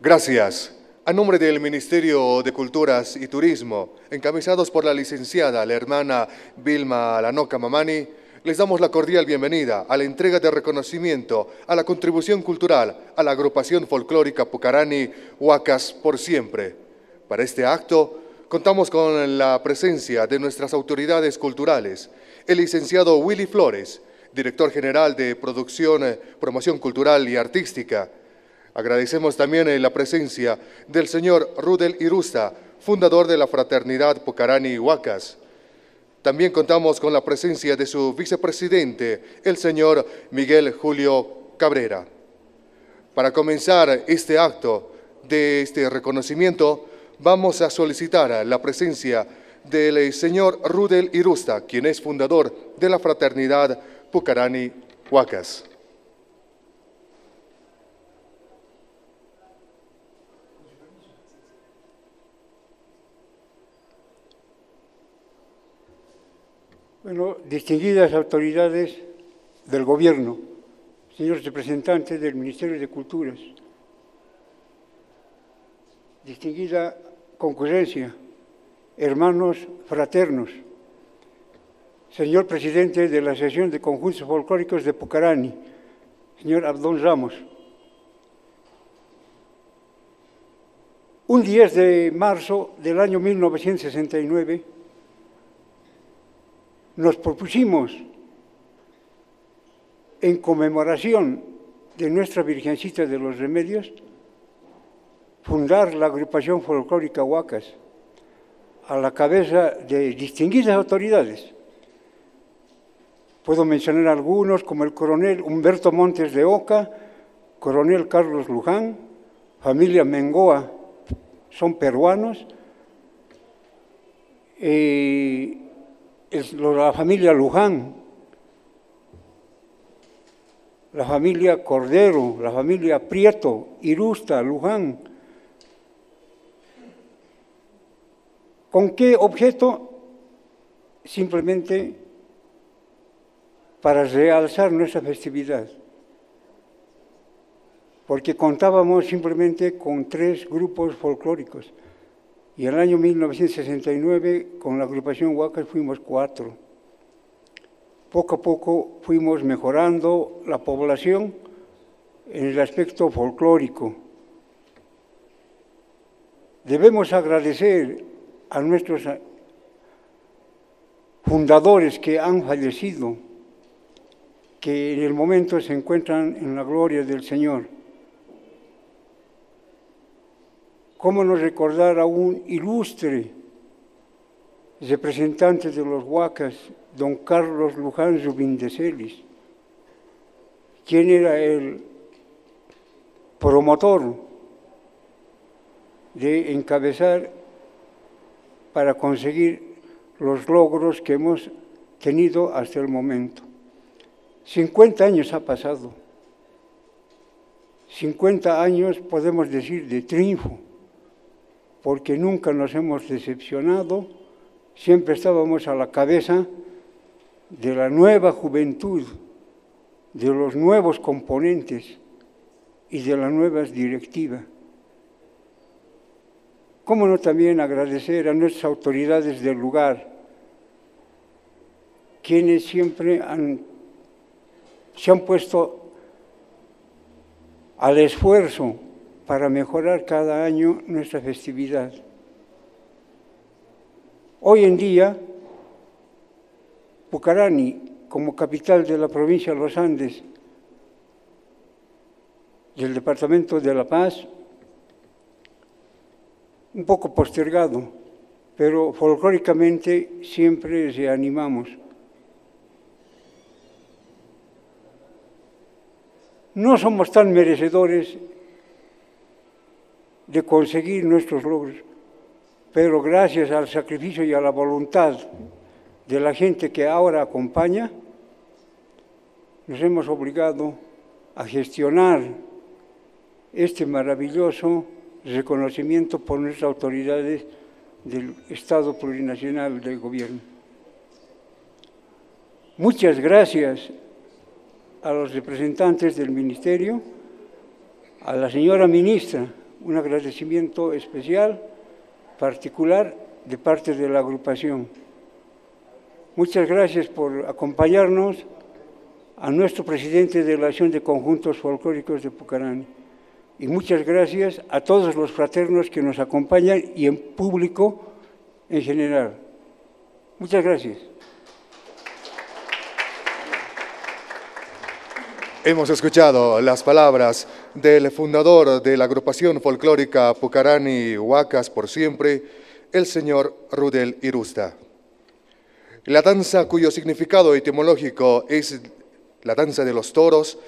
Gracias. A nombre del Ministerio de Culturas y Turismo, encabezados por la licenciada, la hermana Vilma Lanoca Mamani, les damos la cordial bienvenida a la entrega de reconocimiento a la contribución cultural a la agrupación folclórica Pucarani Huacas por siempre. Para este acto, contamos con la presencia de nuestras autoridades culturales, el licenciado Willy Flores, director general de Producción, Promoción Cultural y Artística. Agradecemos también la presencia del señor Rudel Irusta, fundador de la Fraternidad Pucarani Huacas. También contamos con la presencia de su vicepresidente, el señor Miguel Julio Cabrera. Para comenzar este acto de este reconocimiento, vamos a solicitar la presencia del señor Rudel Irusta, quien es fundador de la Fraternidad Pucarani Huacas. Bueno, distinguidas autoridades del Gobierno, señores representantes del Ministerio de Culturas, distinguida concurrencia, hermanos fraternos, señor presidente de la Asociación de Conjuntos Folclóricos de Pucarani, señor Abdón Ramos. Un 10 de marzo del año 1969, nos propusimos, en conmemoración de nuestra Virgencita de los Remedios, fundar la agrupación folclórica Huacas, a la cabeza de distinguidas autoridades. Puedo mencionar algunos como el coronel Humberto Montes de Oca, coronel Carlos Luján, familia Mengoa, son peruanos, eh, la familia Luján, la familia Cordero, la familia Prieto, Irusta, Luján. ¿Con qué objeto? Simplemente para realzar nuestra festividad. Porque contábamos simplemente con tres grupos folclóricos y en el año 1969, con la agrupación Huacas, fuimos cuatro. Poco a poco fuimos mejorando la población en el aspecto folclórico. Debemos agradecer a nuestros fundadores que han fallecido, que en el momento se encuentran en la gloria del Señor. ¿Cómo no recordar a un ilustre representante de los Huacas, don Carlos Luján Celis, quien era el promotor de encabezar para conseguir los logros que hemos tenido hasta el momento. 50 años ha pasado. 50 años podemos decir de triunfo porque nunca nos hemos decepcionado, siempre estábamos a la cabeza de la nueva juventud, de los nuevos componentes y de las nuevas directivas. ¿Cómo no también agradecer a nuestras autoridades del lugar, quienes siempre se han puesto al esfuerzo para mejorar cada año nuestra festividad. Hoy en día, Pucarani, como capital de la provincia de los Andes, del Departamento de La Paz, un poco postergado, pero folclóricamente siempre reanimamos. No somos tan merecedores de conseguir nuestros logros, pero gracias al sacrificio y a la voluntad de la gente que ahora acompaña, nos hemos obligado a gestionar este maravilloso reconocimiento por nuestras autoridades del Estado Plurinacional del Gobierno. Muchas gracias a los representantes del Ministerio, a la señora ministra un agradecimiento especial, particular, de parte de la agrupación. Muchas gracias por acompañarnos a nuestro presidente de la Acción de Conjuntos Folclóricos de Pucarani. Y muchas gracias a todos los fraternos que nos acompañan y en público en general. Muchas gracias. Hemos escuchado las palabras del fundador de la agrupación folclórica Pucarani Huacas por siempre, el señor Rudel Irusta. La danza cuyo significado etimológico es la danza de los toros,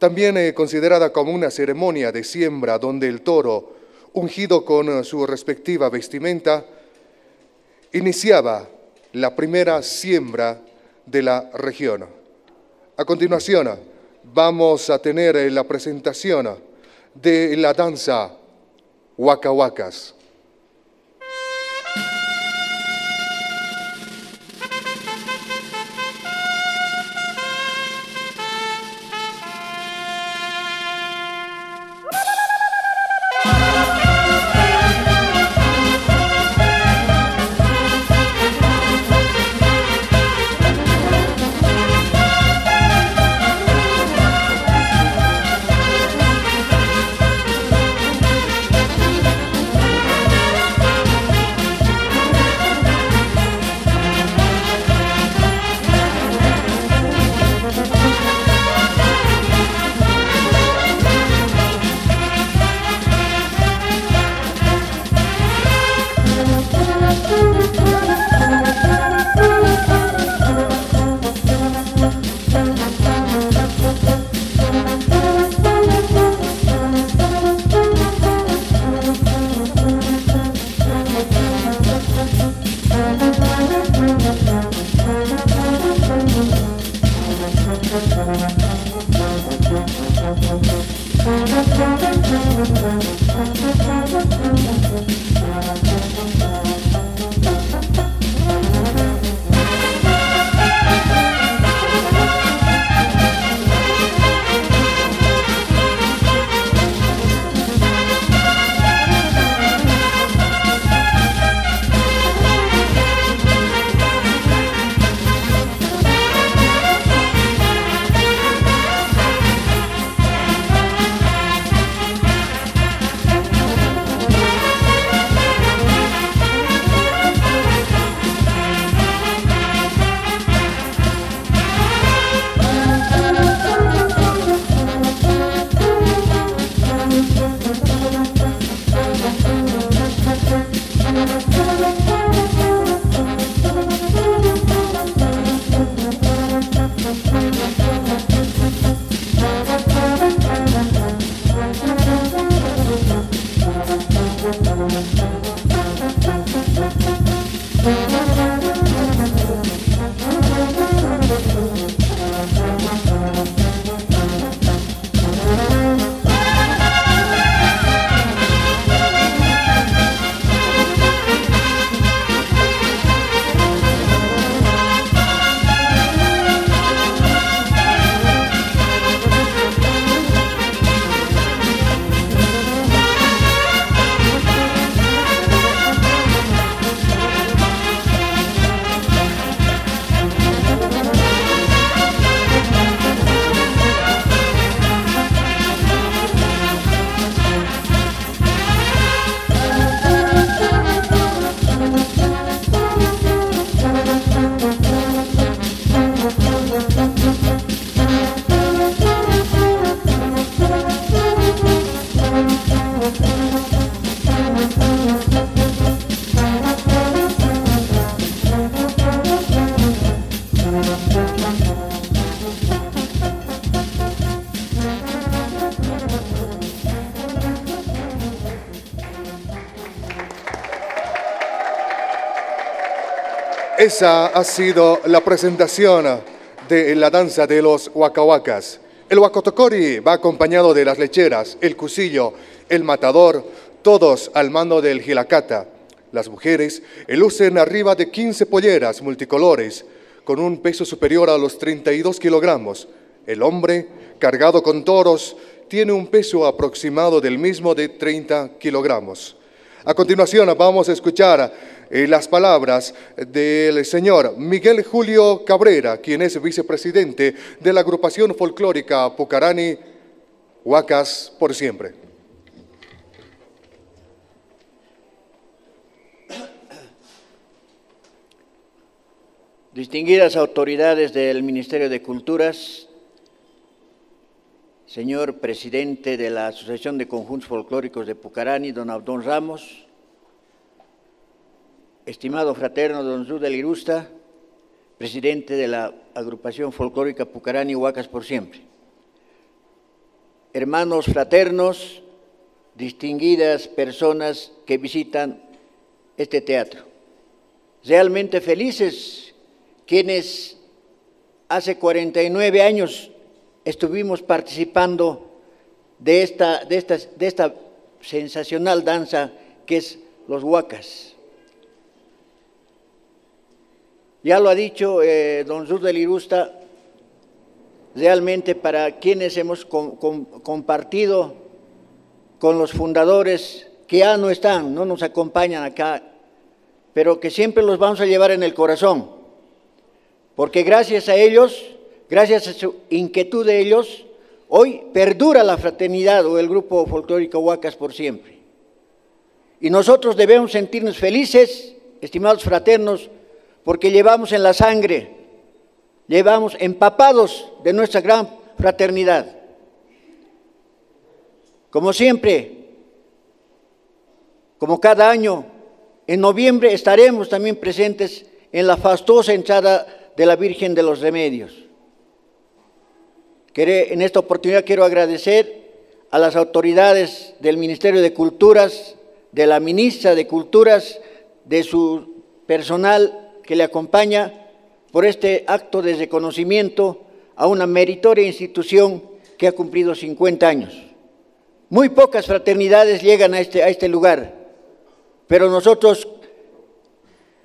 también es considerada como una ceremonia de siembra donde el toro, ungido con su respectiva vestimenta, iniciaba la primera siembra de la región. A continuación, vamos a tener la presentación de la danza Huacahuacas. Esa ha sido la presentación de la danza de los huacahuacas. El huacotocori va acompañado de las lecheras, el cusillo, el matador, todos al mando del gilacata. Las mujeres lucen arriba de 15 polleras multicolores con un peso superior a los 32 kilogramos. El hombre cargado con toros tiene un peso aproximado del mismo de 30 kilogramos. A continuación vamos a escuchar las palabras del señor Miguel Julio Cabrera, quien es vicepresidente de la agrupación folclórica Pucarani Huacas por siempre. Distinguidas autoridades del Ministerio de Culturas, señor presidente de la Asociación de Conjuntos Folclóricos de Pucarani, don Abdón Ramos, estimado fraterno don Zudel Irusta, presidente de la agrupación folclórica Pucarani Huacas por siempre. Hermanos fraternos, distinguidas personas que visitan este teatro. Realmente felices quienes hace 49 años estuvimos participando de esta, de esta, de esta sensacional danza que es los huacas. Ya lo ha dicho eh, don Zur de Lirusta, realmente para quienes hemos compartido con los fundadores que ya no están, no nos acompañan acá, pero que siempre los vamos a llevar en el corazón, porque gracias a ellos, gracias a su inquietud de ellos, hoy perdura la fraternidad o el grupo folclórico Huacas por siempre. Y nosotros debemos sentirnos felices, estimados fraternos, porque llevamos en la sangre, llevamos empapados de nuestra gran fraternidad. Como siempre, como cada año, en noviembre estaremos también presentes en la fastuosa entrada de la Virgen de los Remedios. En esta oportunidad quiero agradecer a las autoridades del Ministerio de Culturas, de la ministra de Culturas, de su personal que le acompaña por este acto de reconocimiento a una meritoria institución que ha cumplido 50 años. Muy pocas fraternidades llegan a este, a este lugar, pero nosotros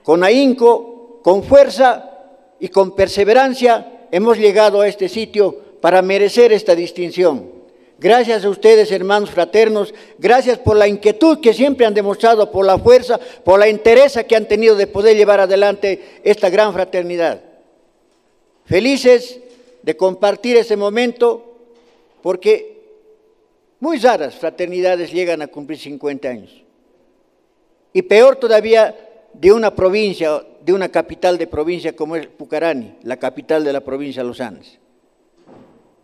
con ahínco, con fuerza y con perseverancia hemos llegado a este sitio para merecer esta distinción. Gracias a ustedes, hermanos fraternos, gracias por la inquietud que siempre han demostrado, por la fuerza, por la interés que han tenido de poder llevar adelante esta gran fraternidad. Felices de compartir ese momento, porque muy raras fraternidades llegan a cumplir 50 años. Y peor todavía de una provincia, de una capital de provincia como es Pucarani, la capital de la provincia de Los Andes.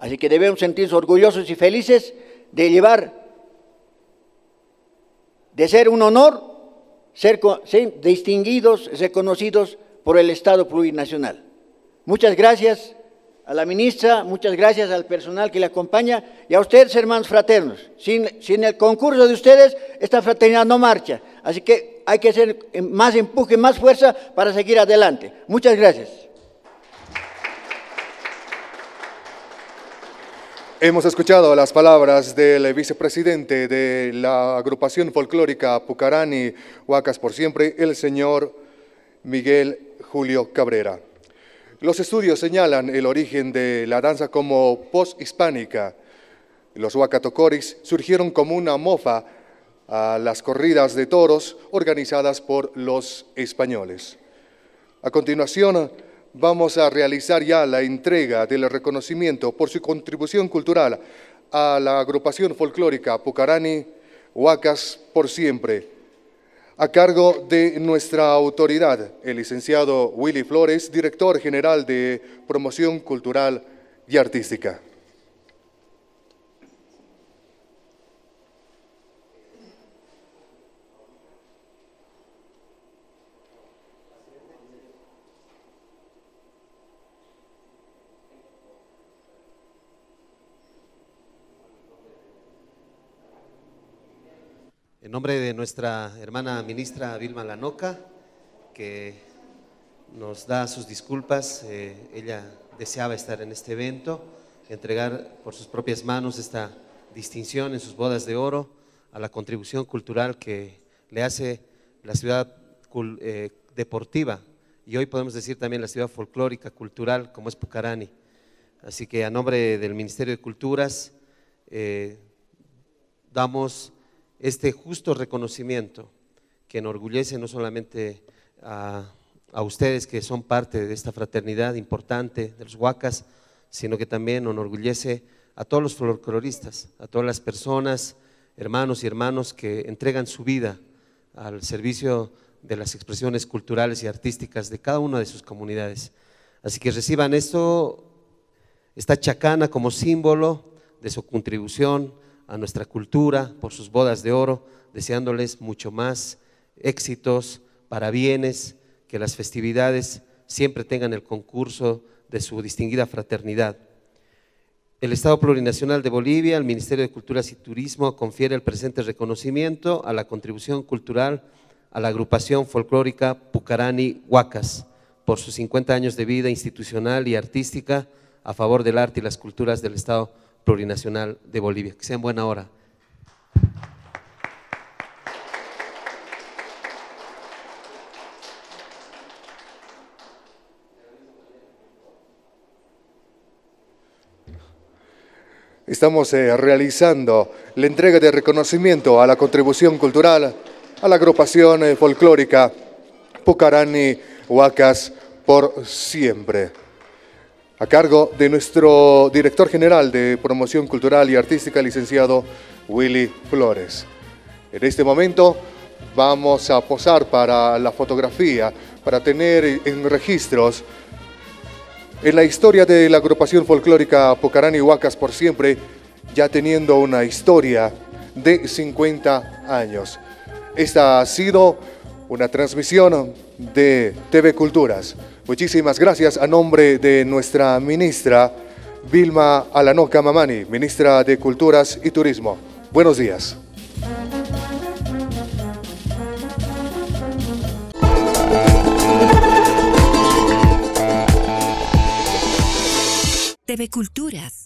Así que debemos sentirnos orgullosos y felices de llevar, de ser un honor, ser, distinguidos, reconocidos por el Estado plurinacional. Muchas gracias a la ministra, muchas gracias al personal que le acompaña y a ustedes, hermanos fraternos. Sin, sin el concurso de ustedes, esta fraternidad no marcha. Así que hay que hacer más empuje, más fuerza para seguir adelante. Muchas gracias. Hemos escuchado las palabras del vicepresidente de la agrupación folclórica Pucarani, Huacas por Siempre, el señor Miguel Julio Cabrera. Los estudios señalan el origen de la danza como post-hispánica. Los huacatocoris surgieron como una mofa a las corridas de toros organizadas por los españoles. A continuación, vamos a realizar ya la entrega del reconocimiento por su contribución cultural a la agrupación folclórica Pucarani Huacas por siempre, a cargo de nuestra autoridad, el licenciado Willy Flores, director general de Promoción Cultural y Artística. En nombre de nuestra hermana ministra Vilma Lanoca, que nos da sus disculpas, eh, ella deseaba estar en este evento, entregar por sus propias manos esta distinción en sus bodas de oro a la contribución cultural que le hace la ciudad eh, deportiva y hoy podemos decir también la ciudad folclórica, cultural, como es Pucarani. Así que a nombre del Ministerio de Culturas, eh, damos este justo reconocimiento que enorgullece no solamente a, ustedes que son parte de esta fraternidad importante de los huacas, sino que también enorgullece a todos los folcloristas, a todas las personas, hermanos y hermanos que entregan su vida al servicio de las expresiones culturales y artísticas de cada una de sus comunidades. Así que reciban esto, esta chacana como símbolo de su contribución a nuestra cultura por sus bodas de oro, deseándoles mucho más éxitos, para bienes, que las festividades siempre tengan el concurso de su distinguida fraternidad. El Estado Plurinacional de Bolivia, el Ministerio de Culturas y Turismo, confiere el presente reconocimiento a la contribución cultural a la agrupación folclórica Pucarani Huacas por sus 50 años de vida institucional y artística a favor del arte y las culturas del Estado Plurinacional de Bolivia. Que sea en buena hora. Estamos eh, realizando la entrega de reconocimiento a la contribución cultural a la agrupación eh, folclórica Pucarani Huacas por siempre, a cargo de nuestro director general de promoción cultural y artística, licenciado Willy Flores. En este momento vamos a posar para la fotografía, para tener en registros en la historia de la agrupación folclórica Pucarani Huacas por siempre, ya teniendo una historia de 50 años. Esta ha sido una transmisión de TV Culturas. Muchísimas gracias a nombre de nuestra ministra Vilma Alanoca Mamani, ministra de Culturas y Turismo. Buenos días. TV Culturas